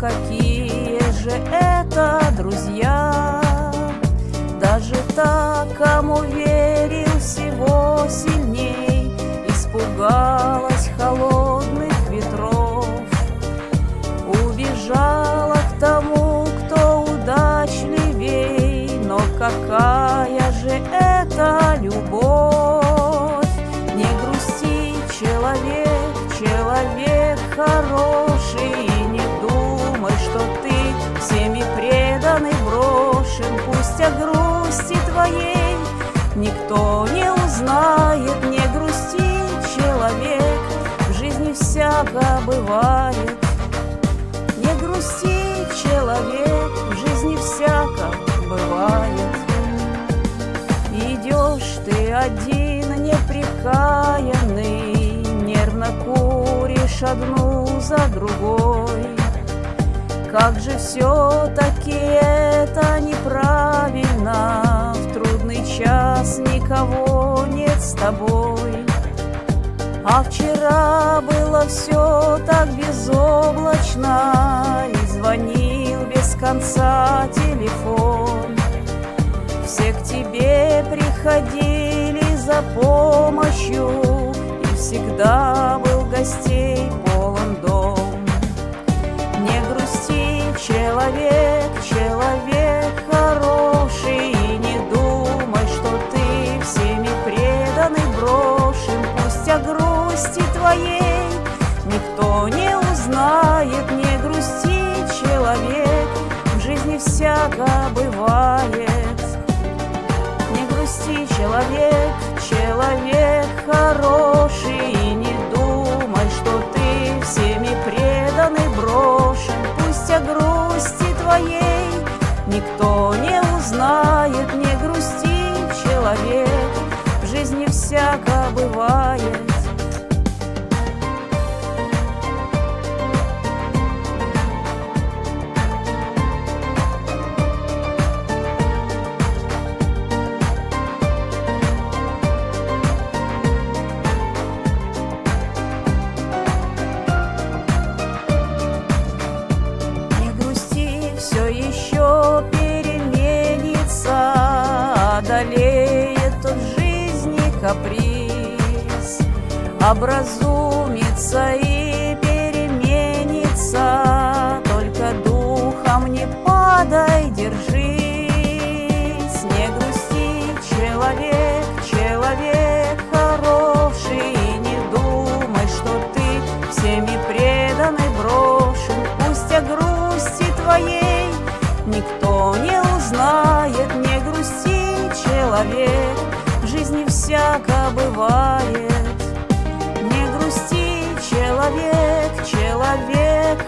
какие же это друзья? Даже так, кому верил всего сильней Испугалась никто не узнает Не грусти, человек, в жизни всяко бывает. Не грусти, человек, в жизни всяко бывает. Идешь ты один, неприкаянный Нервно куришь одну за другой. Как же все-таки это неправильно? В трудный час никого нет с тобой. А вчера было все так безоблачно И звонил без конца телефон. Все к тебе приходили за помощью твоей. Никто не узнает Не грусти, человек, в жизни всяко бывает. Не грусти, человек, человек хороший. И не думай, что ты всеми преданный брошен. Пусть о грусти твоей никто не узнает Не грусти, человек, в жизни всяко бывает Одолеет тот жизни каприз, Образумится и в жизни всяко бывает. Не грусти, человек, человек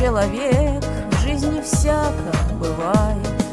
человек, в жизни всяко бывает.